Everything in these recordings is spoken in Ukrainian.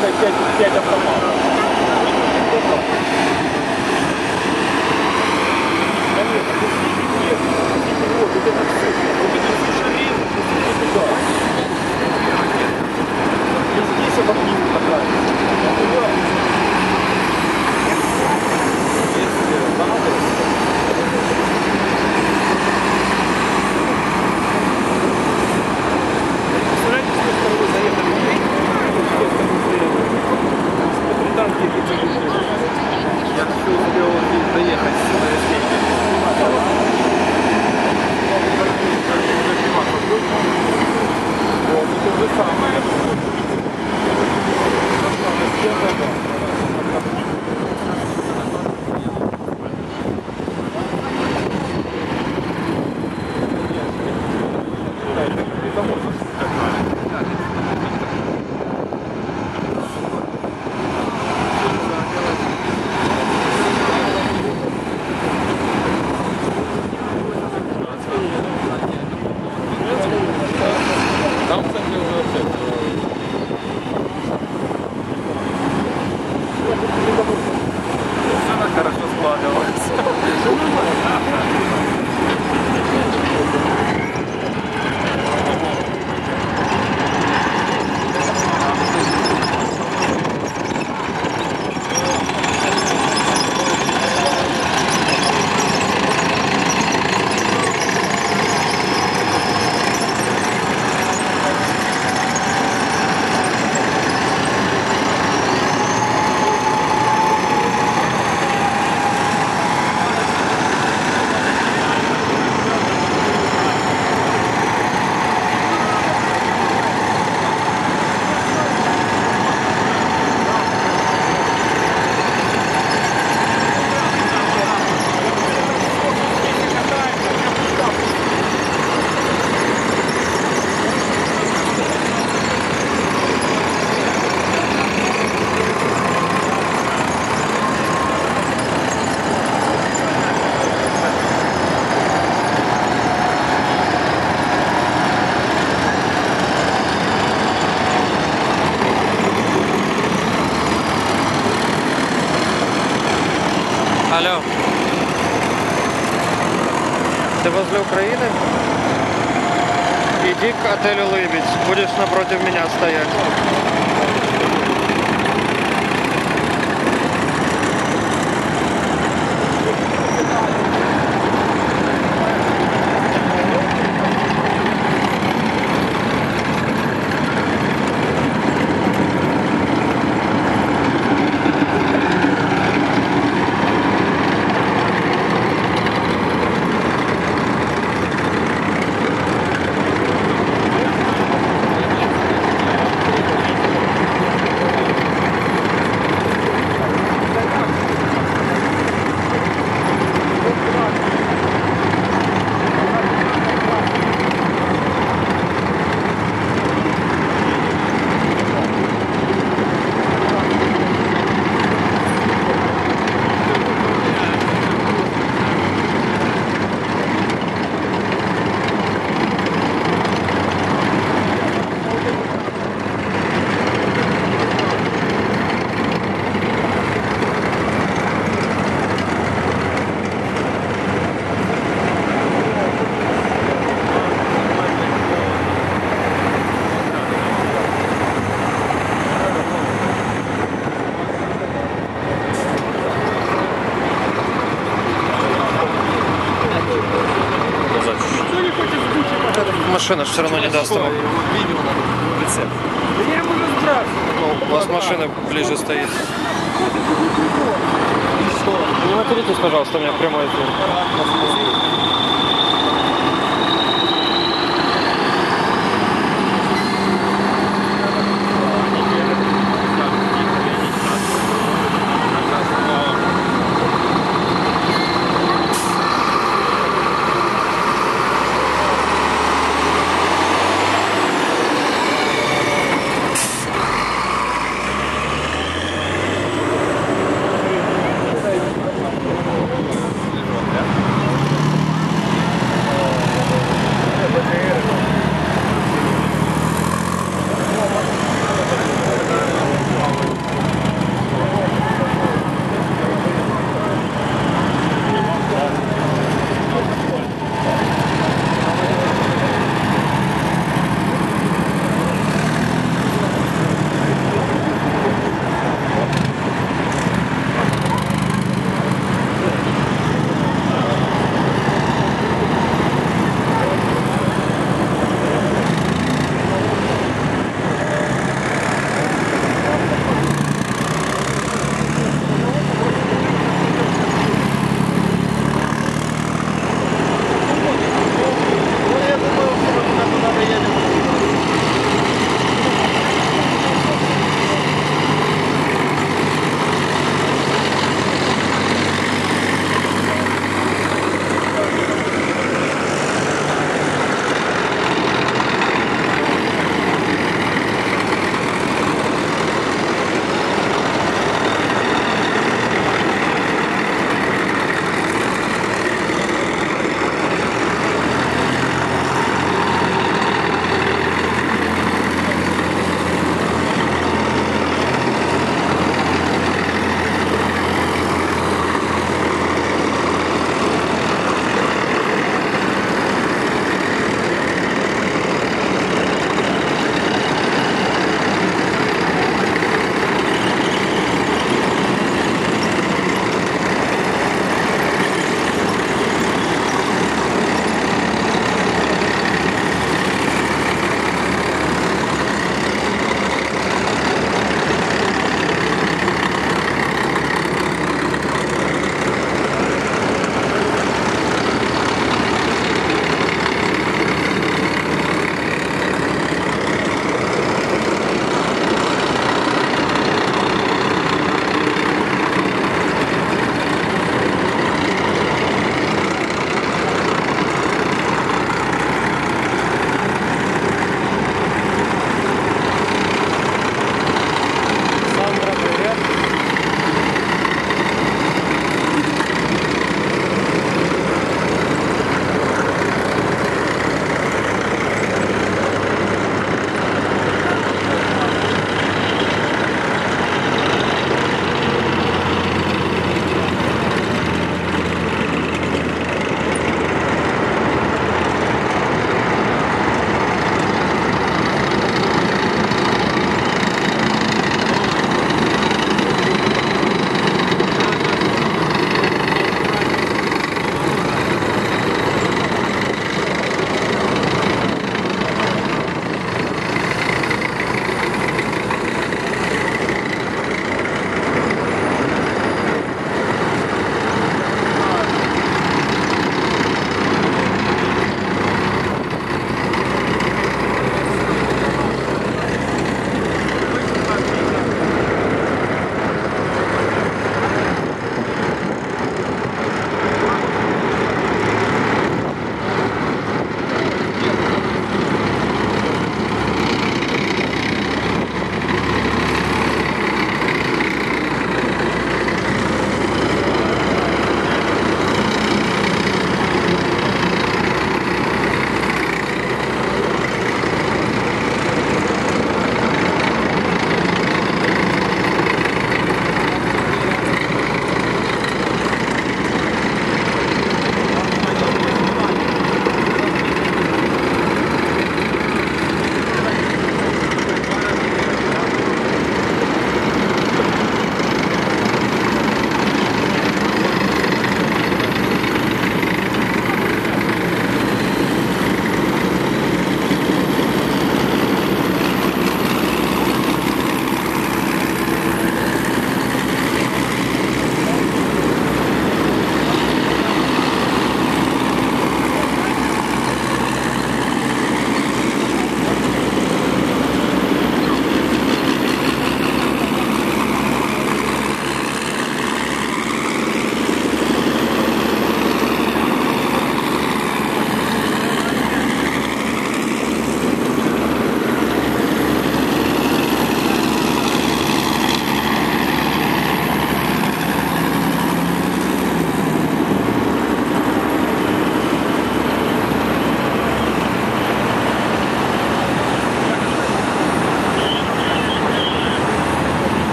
que é, que é, que é de. Иди к отелю Лыбедь. Будешь напротив меня стоять. Машина все равно не даст ему. У вас машина ближе стоит. Не материтесь, пожалуйста, у меня прямой эфир.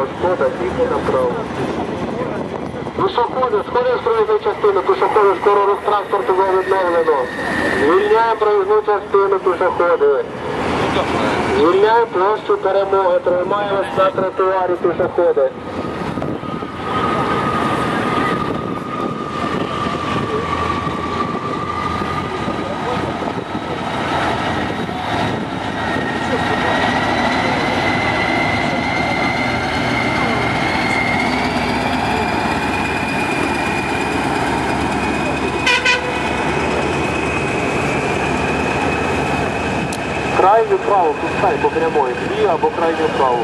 Направо, шкода, тільки направо. Пішоходи, сходи з проїзної частини, пішоходи, скоро рух транспорту було відновлено. Звільняємо проїзну частину, пішоходи. Звільняємо площу перемоги, тримаємось на тротуарі пішоходи. Крайню праву, пускай по прямой, дві або крайню праву.